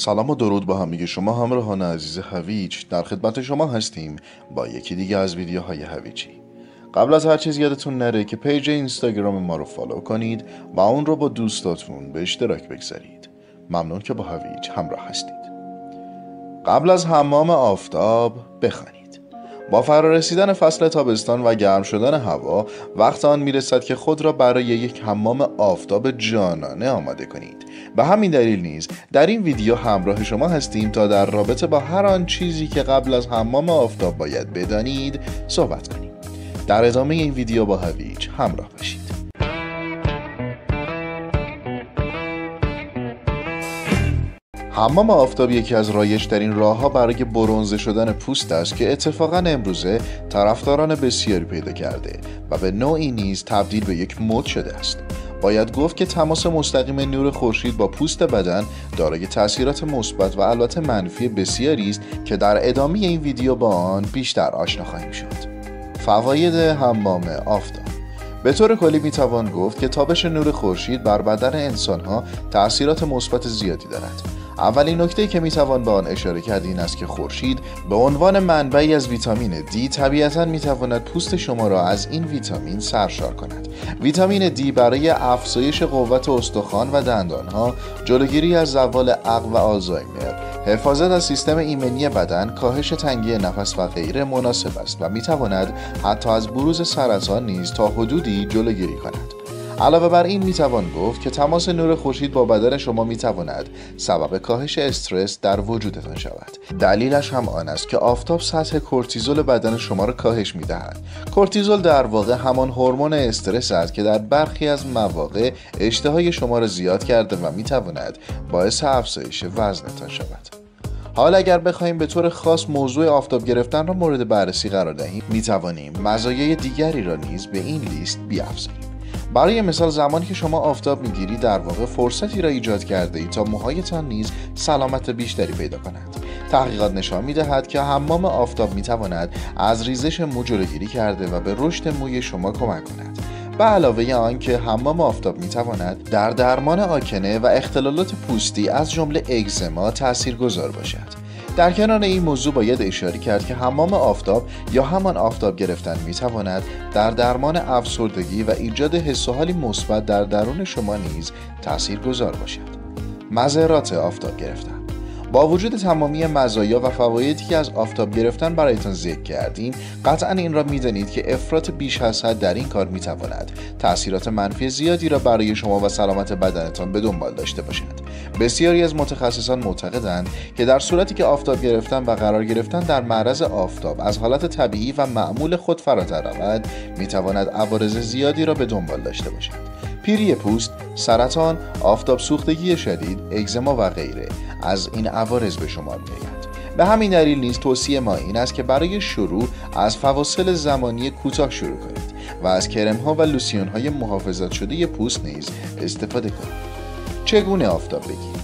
سلام و درود با همگی شما همراهان عزیز هویج. در خدمت شما هستیم با یکی دیگه از ویدیوهای هویجی. قبل از هر چیز یادتون نره که page اینستاگرام ما رو follow کنید و اون رو با دوستاتون به اشتراک بگذارید. ممنون که با هویج همراه هستید. قبل از حمام آفتاب بخوانید. با فرارسیدن فصل تابستان و گرم شدن هوا وقت آن می‌رسد که خود را برای یک حمام آفتاب جانانه آماده کنید. به همین دلیل نیز در این ویدیو همراه شما هستیم تا در رابطه با هر آن چیزی که قبل از حمام آفتاب باید بدانید صحبت کنیم. در ادامه این ویدیو با هویج همراه باشید. حمام آفتاب یکی از رایجترین راهها برای برونزه شدن پوست است که اتفاقا امروزه طرفداران بسیاری پیدا کرده و به نوعی نیز تبدیل به یک مد شده است. باید گفت که تماس مستقیم نور خورشید با پوست بدن دارای تاثیرات مثبت و البته منفی بسیاری است که در ادامه این ویدیو با آن بیشتر آشنا خواهیم شد. فواید حمام آفتاب به طور کلی می‌توان گفت که تابش نور خورشید بر بدن انسانها تاثیرات مثبت زیادی دارد. اولین نکته که می‌توان به آن اشاره کرد این است که خورشید به عنوان منبعی از ویتامین دی طبیعتا می‌تواند پوست شما را از این ویتامین سرشار کند. ویتامین دی برای افزایش قوت استخوان و دندانها جلوگیری از زوال عقل و آلزایمر حفاظت از سیستم ایمنی بدن کاهش تنگی نفس و غیره مناسب است و می‌تواند حتی از بروز سرطان نیز تا حدودی جلوگیری کند. علاوه بر این می‌توان گفت که تماس نور خورشید با بدن شما می‌تواند سبب کاهش استرس در وجودتان شود. دلیلش هم آن است که آفتاب سطح کورتیزول بدن شما را کاهش می‌دهد. کورتیزول در واقع همان هورمون استرس است که در برخی از مواقع اشتهای شما را زیاد کرده و می‌تواند باعث افزایش وزنتان شود. حال اگر بخواهیم به طور خاص موضوع آفتاب گرفتن را مورد بررسی قرار دهیم می توانیم مزایای دیگری را نیز به این لیست بیافزاییم. برای مثال زمانی که شما آفتاب می‌گیرید در واقع فرصتی را ایجاد کرده ای تا موهایتان نیز سلامت بیشتری پیدا کند. تحقیقات نشان می‌دهد که حمام آفتاب می‌تواند از ریزش مو جلوگیری کرده و به رشد موی شما کمک کند. به علاوه آن که حمام آفتاب می‌تواند در درمان آکنه و اختلالات پوستی از جمله اگزما تاثیرگذار باشد. در کنار این موضوع باید اشاره کرد که حمام آفتاب یا همان آفتاب گرفتن می‌تواند در درمان افسردگی و ایجاد حس و حالی مثبت در درون شما نیز تأثیر گذار باشد. مذرات آفتاب گرفتن با وجود تمامی مزایا و فوایدی که از آفتاب گرفتن برایتان ذکر کردیم قطعا این را می‌دانید که افراط بیش از حد در این کار می‌تواند تاثیرات منفی زیادی را برای شما و سلامت بدنتان به دنبال داشته باشد. بسیاری از متخصصان معتقدند که در صورتی که آفتاب گرفتن و قرار گرفتن در معرض آفتاب از حالت طبیعی و معمول خود فراتر رود می‌تواند عوارض زیادی را به دنبال داشته باشد. پیری پوست، سرطان، آفتاب سوختگی شدید، اگزما و غیره از این عوارض به شما میآیند. به همین دلیل نیز توصیه ما این است که برای شروع از فواصل زمانی کوتاه شروع کنید و از کرم ها و لوسیون های محافظت شده پوست نیز استفاده کنید. چگونه آفتاب بگیرید؟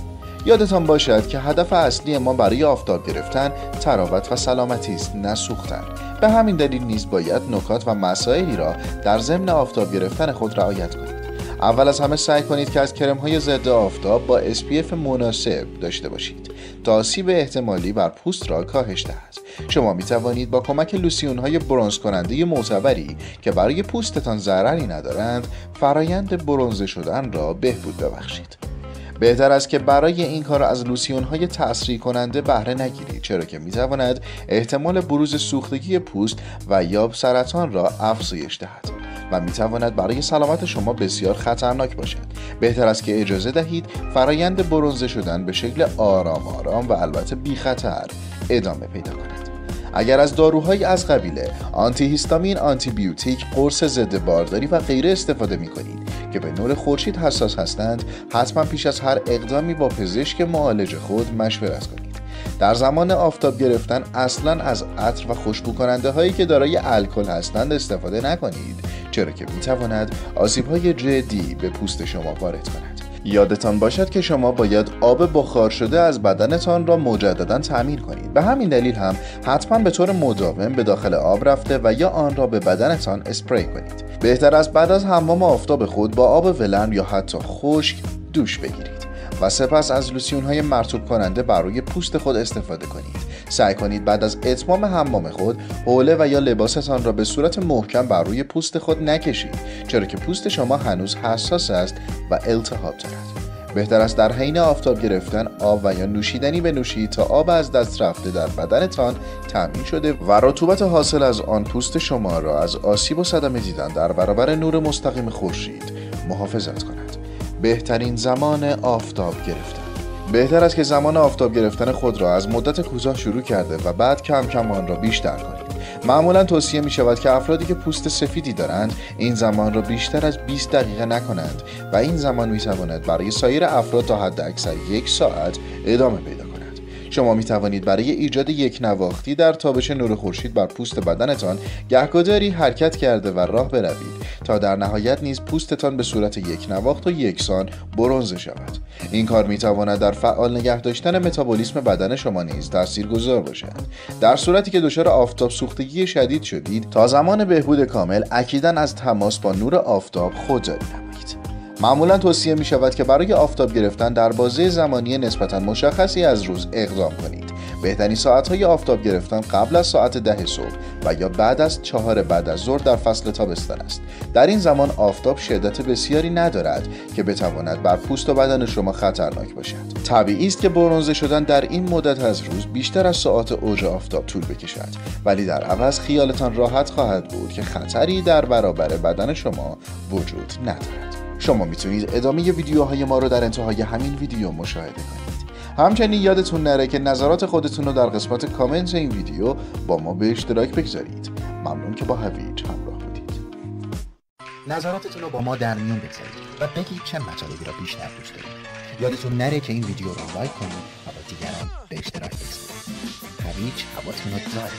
یادتان باشد که هدف اصلی ما برای آفتاب گرفتن تراوت و سلامتی است نه سوختن به همین دلیل نیز باید نکات و مسائلی را در ضمن آفتاب گرفتن خود رعایت کنید اول از همه سعی کنید که از کرم های ضد آفتاب با SPF مناسب داشته باشید. تا آسیب احتمالی بر پوست را کاهش دهد. شما می توانید با کمک لوسیون های برونز کننده معتبری که برای پوستتان ضرری ندارند فرایند برونزه شدن را بهبود ببخشید. بهتر است که برای این کار از لوسیون های تأثیری کننده بهره نگیرید چرا که می تواند احتمال بروز سوختگی پوست و یا سرطان را افزایش دهد. و می تواند برای سلامت شما بسیار خطرناک باشد. بهتر است که اجازه دهید فرایند برونزه شدن به شکل آرام آرام و البته بی خطر ادامه پیدا کند. اگر از داروهایی از قبیل آنتی هیستامین، آنتی بیوتیک، قرص ضد بارداری و غیره استفاده می کنید که به نور خورشید حساس هستند حتما پیش از هر اقدامی با پزشک معالج خود مشورت کنید. در زمان آفتاب گرفتن اصلا از عطر و خوشبو کننده هایی که دارای الکل هستند استفاده نکنید. چرا که می تواند آسیب های جدی به پوست شما وارد کند. یادتان باشد که شما باید آب بخار شده از بدنتان را مجددا تعمین کنید. به همین دلیل هم حتما به طور مداوم به داخل آب رفته و یا آن را به بدنتان اسپری کنید. بهتر است بعد از حمام آفتاب خود با آب ولرم یا حتی خشک دوش بگیرید و سپس از لوسیون های مرتوب کننده بر روی پوست خود استفاده کنید. سعی کنید بعد از اتمام حمام خود حوله و یا لباستان را به صورت محکم بر روی پوست خود نکشید چرا که پوست شما هنوز حساس است و التهاب دارد. بهتر است در حین آفتاب گرفتن آب و یا نوشیدنی بنوشید تا آب از دست رفته در بدنتان تامین شده و رطوبت حاصل از آن پوست شما را از آسیب و صدمه دیدن در برابر نور مستقیم خورشید محافظت کند. بهترین زمان آفتاب گرفتن. بهتر است که زمان آفتاب گرفتن خود را از مدت کوتاه شروع کرده و بعد کم کم آن را بیشتر کنید. معمولا توصیه می شود که افرادی که پوست سفیدی دارند این زمان را بیشتر از 20 دقیقه نکنند و این زمان می تواند برای سایر افراد تا حد اکثر یک ساعت ادامه پیدا شما می توانید برای ایجاد یک نواختی در تابش نور خورشید بر پوست بدنتان گهگداری حرکت کرده و راه بروید تا در نهایت نیز پوستتان به صورت یک نواخت و یکسان برنزه شود. این کار می تواند در فعال نگه داشتن متابولیسم بدن شما نیز تاثیرگذار باشد. در صورتی که دچار آفتاب سوختگی شدید شدید تا زمان بهبود کامل اکیدا از تماس با نور آفتاب خودداری نمایید معمولا توصیه می شود که برای آفتاب گرفتن در بازه زمانی نسبتا مشخصی از روز اقدام کنید. بهترین ساعت های آفتاب گرفتن قبل از ساعت ده صبح و یا بعد از چهار بعد از ظهر در فصل تابستان است. در این زمان آفتاب شدت بسیاری ندارد که بتواند بر پوست و بدن شما خطرناک باشد. طبیعی است که برونزه شدن در این مدت از روز بیشتر از ساعت اوج آفتاب طول بکشد. ولی در عوض خیالتان راحت خواهد بود که خطری در برابر بدن شما وجود ندارد. شما می‌تونید ادامه ویدیوهای ما رو در انتهای همین ویدیو مشاهده کنید. همچنین یادتون نره که نظرات خودتون رو در قسمت کامنت این ویدیو با ما به اشتراک بگذارید. ممنون که با هویج همراه بودید. نظراتتون رو با ما در میون بگذارید و بگید چه مطالبی را بیشتر دوست دارید. یادتون نره که این ویدیو رو لایک کنید و با دیگران به اشتراک بگذارید. هویج هواتون رو داره